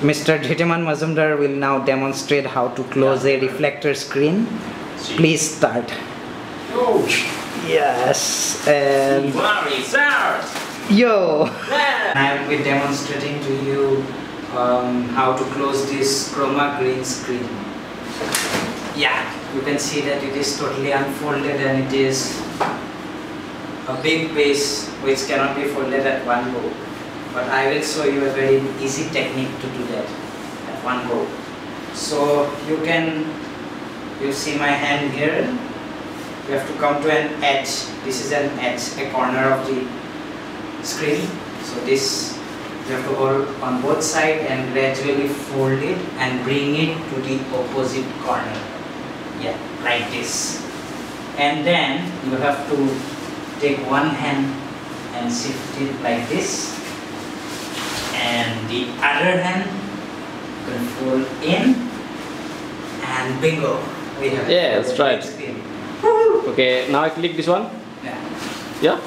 Mr. Dhritiman Mazumdar will now demonstrate how to close a reflector screen. Please start. Oh, Yes, and worry, sir. yo! I will be demonstrating to you um, how to close this chroma green screen. Yeah, you can see that it is totally unfolded and it is a big piece which cannot be folded at one go. But I will show you a very easy technique to do that at one go. So you can, you see my hand here, you have to come to an edge. This is an edge, a corner of the screen. So this you have to hold on both sides and gradually fold it and bring it to the opposite corner. Yeah, like this. And then you have to take one hand and shift it like this. The other hand fold in and bingo. We have Yeah, that's right. Okay, now I click this one. Yeah. Yeah.